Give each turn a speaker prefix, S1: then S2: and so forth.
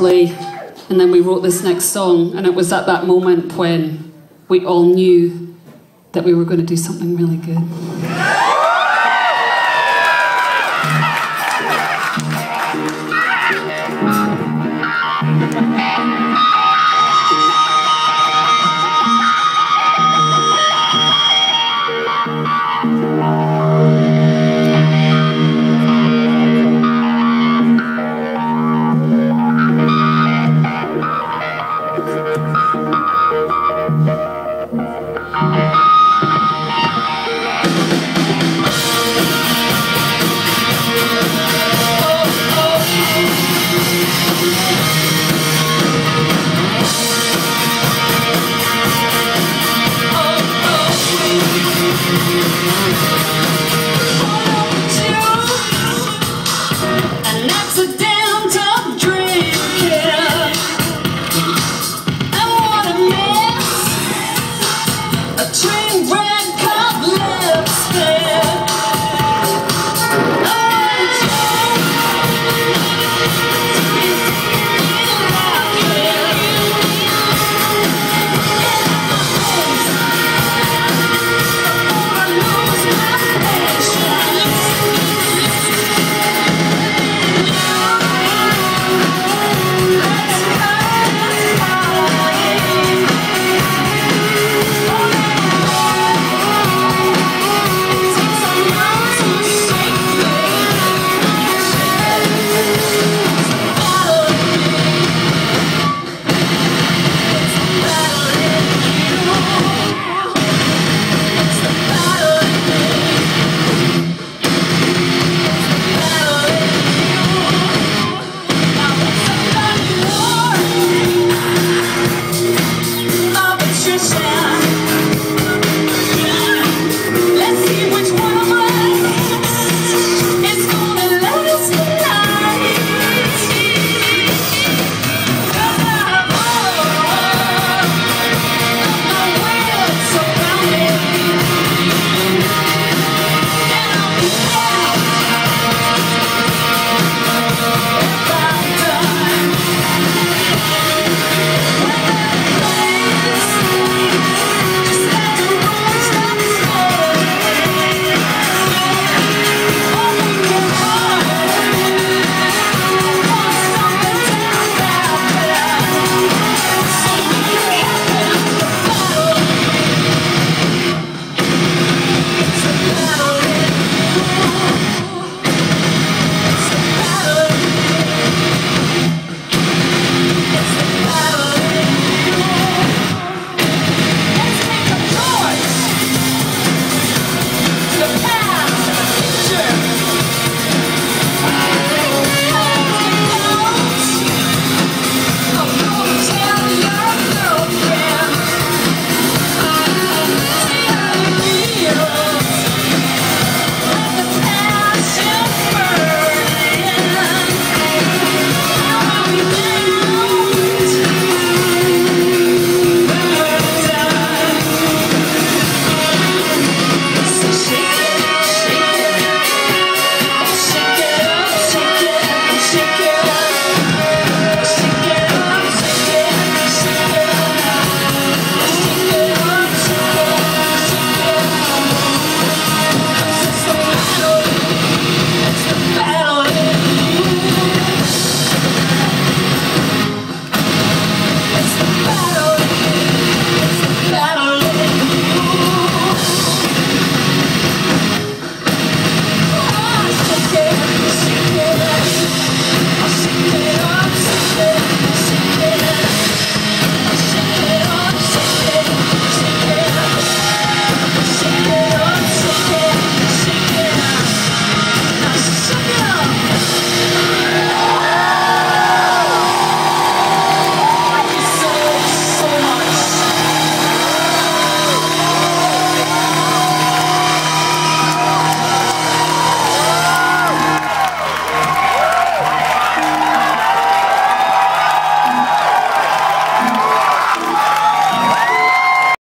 S1: And then we wrote this next song, and it was at that moment when we all knew that we were going to do something really good. Yeah.